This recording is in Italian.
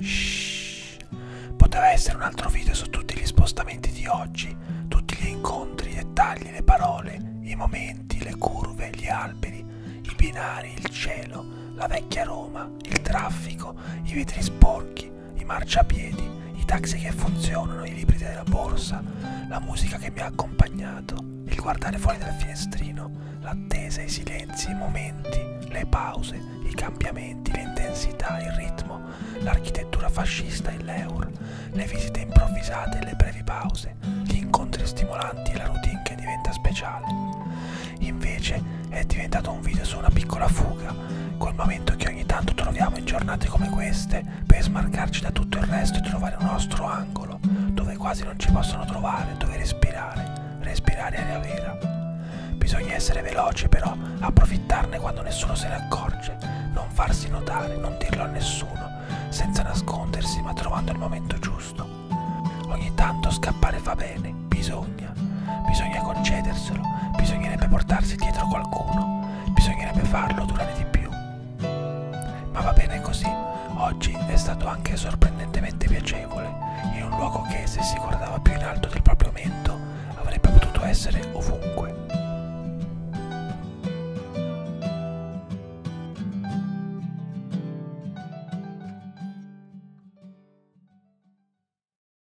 Shhh. Poteva essere un altro video su tutti gli spostamenti di oggi, tutti gli incontri, i dettagli, le parole, i momenti, le curve, gli alberi, i binari, il cielo, la vecchia Roma, il traffico, i vetri sporchi, i marciapiedi, i taxi che funzionano, i libri della borsa, la musica che mi ha accompagnato, il guardare fuori dal finestrino, l'attesa, i silenzi, i momenti, le pause, i cambiamenti, l'intensità, il ritmo, l'architettura fascista e l'eur, le visite improvvisate e le brevi pause, gli incontri stimolanti e la routine che diventa speciale. Invece è diventato un video su una piccola fuga, quel momento che ogni tanto troviamo in giornate come queste per smarcarci da tutto il resto e trovare un nostro angolo, dove quasi non ci possono trovare, dove respirare, respirare aria vera. Bisogna essere veloci però, approfittarne quando nessuno se ne accorge, non farsi notare, non dirlo a nessuno, senza nascondersi ma trovando il momento giusto. Ogni tanto scappare fa bene, bisogna, bisogna concederselo, bisognerebbe portarsi dietro qualcuno, bisognerebbe farlo durare di più. Ma va bene così, oggi è stato anche sorprendentemente piacevole, in un luogo che se si guardava più in alto del proprio mento avrebbe potuto essere ovunque.